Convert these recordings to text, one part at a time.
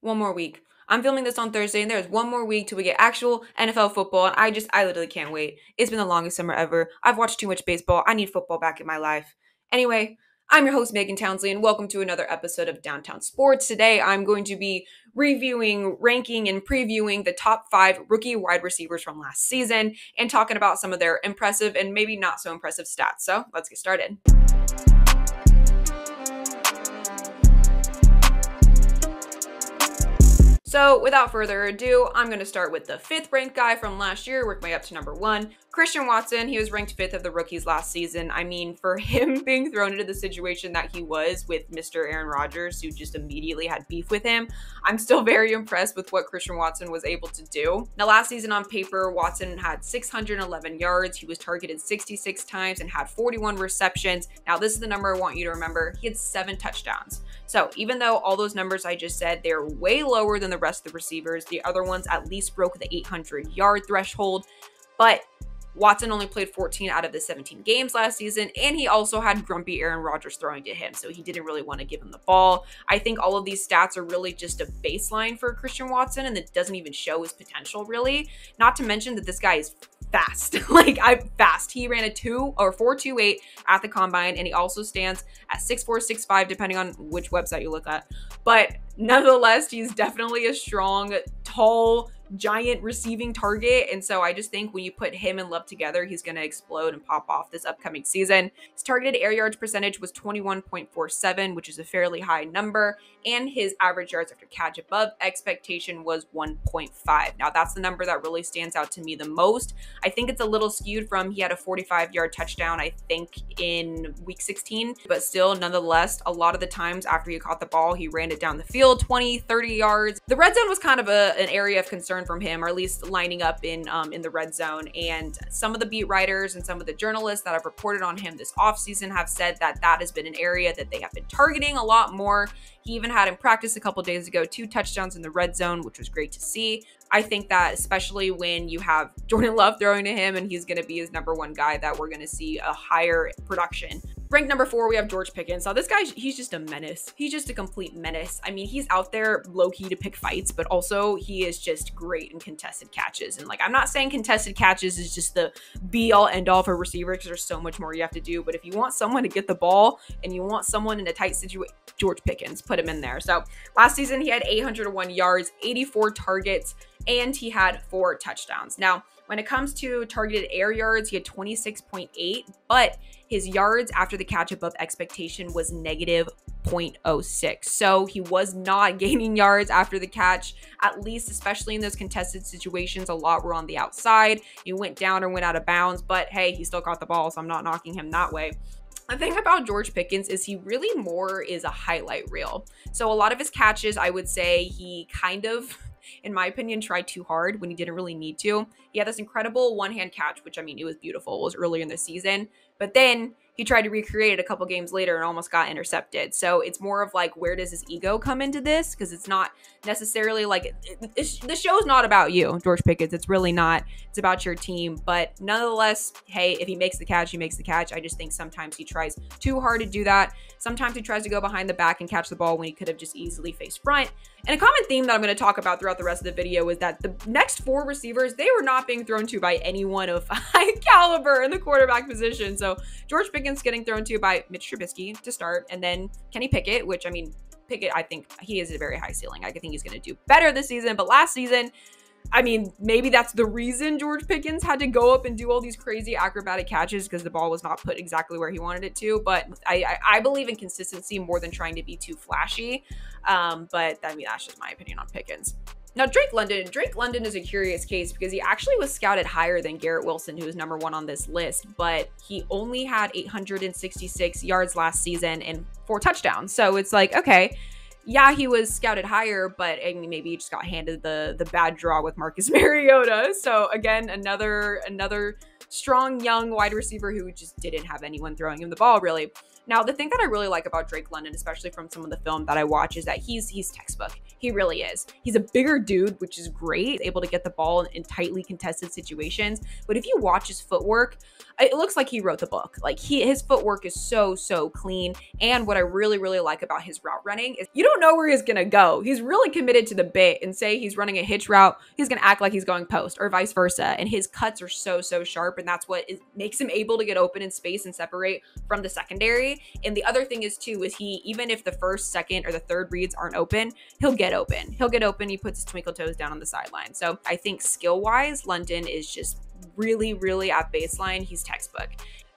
one more week. I'm filming this on Thursday, and there's one more week till we get actual NFL football. And I just, I literally can't wait. It's been the longest summer ever. I've watched too much baseball. I need football back in my life. Anyway, I'm your host, Meghan Townsley, and welcome to another episode of Downtown Sports. Today, I'm going to be reviewing, ranking, and previewing the top five rookie wide receivers from last season and talking about some of their impressive and maybe not so impressive stats. So let's get started. So, without further ado, I'm going to start with the fifth ranked guy from last year, work my way up to number one. Christian Watson, he was ranked fifth of the rookies last season. I mean, for him being thrown into the situation that he was with Mr. Aaron Rodgers, who just immediately had beef with him, I'm still very impressed with what Christian Watson was able to do. Now, last season on paper, Watson had 611 yards. He was targeted 66 times and had 41 receptions. Now, this is the number I want you to remember. He had seven touchdowns. So even though all those numbers I just said, they're way lower than the rest of the receivers, the other ones at least broke the 800 yard threshold. But Watson only played 14 out of the 17 games last season, and he also had grumpy Aaron Rodgers throwing to him, so he didn't really want to give him the ball. I think all of these stats are really just a baseline for Christian Watson, and it doesn't even show his potential, really. Not to mention that this guy is fast. like I'm fast. He ran a two or four two eight at the combine, and he also stands at six four six five, depending on which website you look at. But nonetheless, he's definitely a strong, tall giant receiving target. And so I just think when you put him and Love together, he's going to explode and pop off this upcoming season. His targeted air yards percentage was 21.47, which is a fairly high number. And his average yards after catch above expectation was 1.5. Now, that's the number that really stands out to me the most. I think it's a little skewed from he had a 45 yard touchdown, I think, in week 16. But still, nonetheless, a lot of the times after he caught the ball, he ran it down the field 20, 30 yards. The red zone was kind of a, an area of concern from him, or at least lining up in um, in the red zone. And some of the beat writers and some of the journalists that have reported on him this offseason have said that that has been an area that they have been targeting a lot more. He even had in practice a couple days ago two touchdowns in the red zone, which was great to see. I think that especially when you have Jordan Love throwing to him and he's going to be his number one guy, that we're going to see a higher production Ranked number four, we have George Pickens. Now, this guy, he's just a menace. He's just a complete menace. I mean, he's out there low key to pick fights, but also he is just great in contested catches. And like, I'm not saying contested catches is just the be all end all for receiver because there's so much more you have to do. But if you want someone to get the ball and you want someone in a tight situation, George Pickens, put him in there. So last season, he had 801 yards, 84 targets, and he had four touchdowns. Now, when it comes to targeted air yards, he had 26.8, but his yards after the catch above expectation was negative 0.06. So he was not gaining yards after the catch, at least, especially in those contested situations. A lot were on the outside. He went down or went out of bounds, but hey, he still got the ball, so I'm not knocking him that way. The thing about George Pickens is he really more is a highlight reel. So a lot of his catches, I would say he kind of in my opinion, tried too hard when he didn't really need to. He had this incredible one hand catch, which I mean, it was beautiful. It was earlier in the season. But then he tried to recreate it a couple games later and almost got intercepted. So it's more of like, where does his ego come into this? Because it's not necessarily like the show is not about you, George Pickens. It's really not. It's about your team. But nonetheless, hey, if he makes the catch, he makes the catch. I just think sometimes he tries too hard to do that. Sometimes he tries to go behind the back and catch the ball when he could have just easily faced front. And a common theme that I'm going to talk about throughout the rest of the video is that the next four receivers, they were not being thrown to by anyone of high caliber in the quarterback position. So George Pickens getting thrown to by Mitch Trubisky to start, and then Kenny Pickett, which I mean, Pickett, I think he is a very high ceiling. I think he's going to do better this season. But last season, I mean, maybe that's the reason George Pickens had to go up and do all these crazy acrobatic catches because the ball was not put exactly where he wanted it to. But I, I, I believe in consistency more than trying to be too flashy. Um, but I mean, that's just my opinion on Pickens. Now, Drake London, Drake London is a curious case because he actually was scouted higher than Garrett Wilson, who is number one on this list, but he only had 866 yards last season and four touchdowns. So it's like, okay, yeah, he was scouted higher, but I mean, maybe he just got handed the the bad draw with Marcus Mariota. So again, another another strong young wide receiver who just didn't have anyone throwing him the ball really. Now, the thing that I really like about Drake London, especially from some of the film that I watch, is that he's he's textbook. He really is. He's a bigger dude, which is great, able to get the ball in tightly contested situations. But if you watch his footwork, uh, it looks like he wrote the book. Like he his footwork is so so clean. And what I really really like about his route running is you don't know where he's gonna go. He's really committed to the bit and say he's running a hitch route, he's gonna act like he's going post or vice versa. And his cuts are so so sharp, and that's what is, makes him able to get open in space and separate from the secondary. And the other thing is too is he even if the first, second, or the third reads aren't open, he'll get open. He'll get open. He puts his twinkle toes down on the sideline. So I think skill wise, London is just really, really at baseline. He's textbook.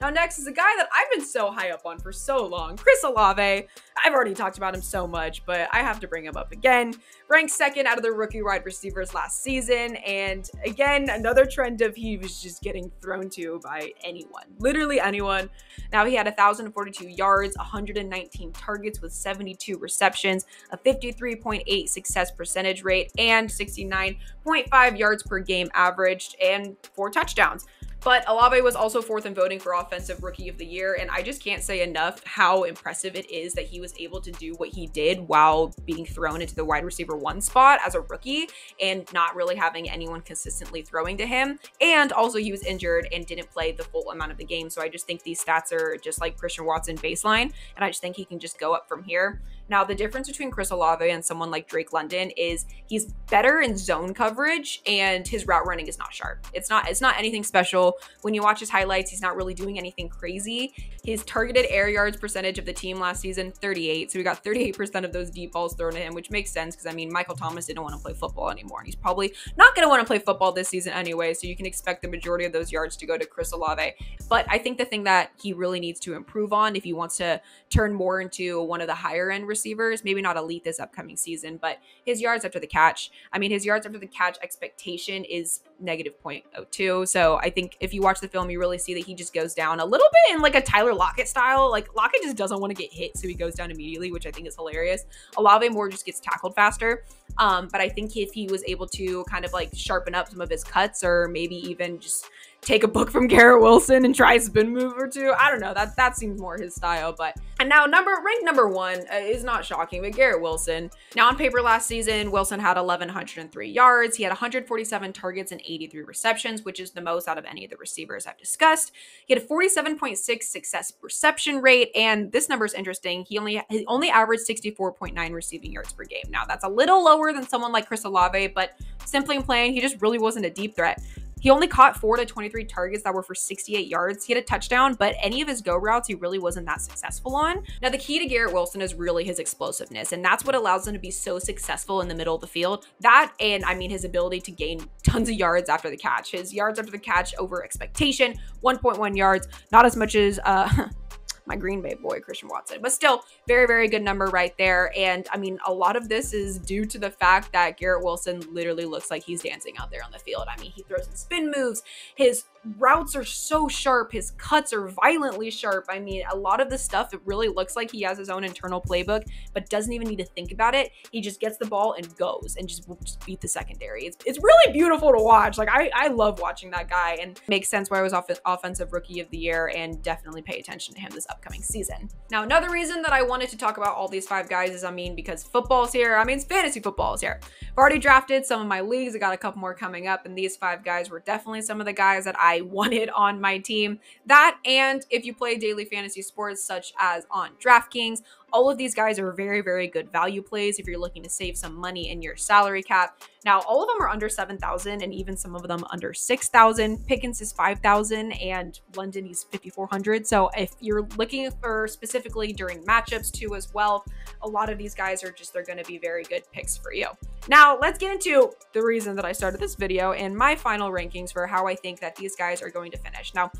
Now, next is a guy that I've been so high up on for so long, Chris Olave. I've already talked about him so much, but I have to bring him up again. Ranked second out of the rookie wide receivers last season, and again, another trend of he was just getting thrown to by anyone, literally anyone. Now, he had 1,042 yards, 119 targets with 72 receptions, a 53.8 success percentage rate, and 69.5 yards per game averaged, and four touchdowns. But Olave was also fourth in voting for Offensive Rookie of the Year, and I just can't say enough how impressive it is that he was able to do what he did while being thrown into the wide receiver one spot as a rookie and not really having anyone consistently throwing to him. And also, he was injured and didn't play the full amount of the game. So I just think these stats are just like Christian Watson baseline, and I just think he can just go up from here. Now, the difference between Chris Olave and someone like Drake London is he's better in zone coverage and his route running is not sharp. It's not it's not anything special. When you watch his highlights, he's not really doing anything crazy. His targeted air yards percentage of the team last season 38. So we got 38% of those deep balls thrown at him, which makes sense because I mean Michael Thomas didn't want to play football anymore and he's probably not going to want to play football this season anyway, so you can expect the majority of those yards to go to Chris Olave. But I think the thing that he really needs to improve on if he wants to turn more into one of the higher end receivers. Maybe not elite this upcoming season, but his yards after the catch. I mean, his yards after the catch expectation is negative 0.02. So I think if you watch the film, you really see that he just goes down a little bit in like a Tyler Lockett style. Like Lockett just doesn't want to get hit, so he goes down immediately, which I think is hilarious. Olave more just gets tackled faster. Um, but I think if he was able to kind of like sharpen up some of his cuts or maybe even just take a book from Garrett Wilson and try a spin move or two. I don't know. That that seems more his style. But and now number ranked number one uh, is not shocking, but Garrett Wilson. Now on paper last season, Wilson had 1103 yards. He had 147 targets and 83 receptions, which is the most out of any of the receivers I've discussed. He had a 47.6 success reception rate, and this number is interesting. He only he only averaged 64.9 receiving yards per game. Now that's a little lower than someone like Chris Olave, but simply plain, he just really wasn't a deep threat. He only caught four to 23 targets that were for 68 yards. He had a touchdown, but any of his go routes, he really wasn't that successful on. Now, the key to Garrett Wilson is really his explosiveness, and that's what allows him to be so successful in the middle of the field. That, and I mean, his ability to gain tons of yards after the catch. His yards after the catch over expectation, 1.1 yards, not as much as, uh, my Green Bay boy, Christian Watson. But still, very, very good number right there. And I mean, a lot of this is due to the fact that Garrett Wilson literally looks like he's dancing out there on the field. I mean, he throws in spin moves, his routes are so sharp, his cuts are violently sharp. I mean, a lot of the stuff, it really looks like he has his own internal playbook, but doesn't even need to think about it. He just gets the ball and goes and just, just beat the secondary. It's, it's really beautiful to watch. Like, I, I love watching that guy and makes sense why I was off- offensive rookie of the year and definitely pay attention to him this upcoming season. Now, another reason that I wanted to talk about all these five guys is, I mean, because football's here. I mean, it's fantasy football's here. I've already drafted some of my leagues. I got a couple more coming up, and these five guys were definitely some of the guys that I wanted on my team. That, and if you play daily fantasy sports, such as on DraftKings, all of these guys are very, very good value plays if you're looking to save some money in your salary cap. Now, all of them are under 7,000 and even some of them under 6,000. Pickens is 5,000 and London is 5,400. So if you're looking for specifically during matchups too as well, a lot of these guys are just, they're going to be very good picks for you. Now, let's get into the reason that I started this video and my final rankings for how I think that these guys are going to finish. Now,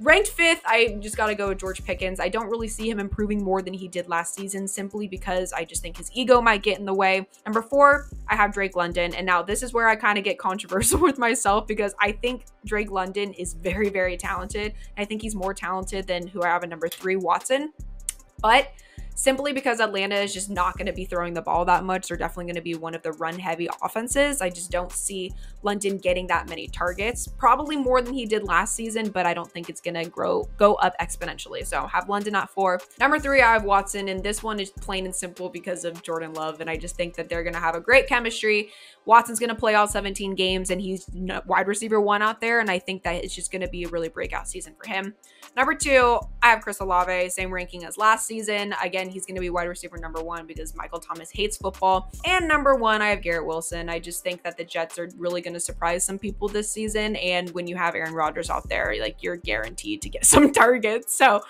Ranked fifth, I just got to go with George Pickens. I don't really see him improving more than he did last season simply because I just think his ego might get in the way. Number four, I have Drake London. And now this is where I kind of get controversial with myself because I think Drake London is very, very talented. I think he's more talented than who I have at number three, Watson. But simply because Atlanta is just not going to be throwing the ball that much. They're definitely going to be one of the run heavy offenses. I just don't see London getting that many targets. Probably more than he did last season, but I don't think it's going to grow go up exponentially. So have London at four. Number three, I have Watson, and this one is plain and simple because of Jordan Love, and I just think that they're going to have a great chemistry. Watson's going to play all 17 games, and he's wide receiver one out there, and I think that it's just going to be a really breakout season for him. Number two, I have Chris Olave, same ranking as last season. He's going to be wide receiver number one because Michael Thomas hates football. And number one, I have Garrett Wilson. I just think that the Jets are really going to surprise some people this season. And when you have Aaron Rodgers out there, like you're guaranteed to get some targets. So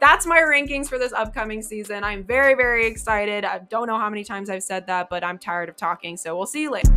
that's my rankings for this upcoming season. I'm very, very excited. I don't know how many times I've said that, but I'm tired of talking. So we'll see you later.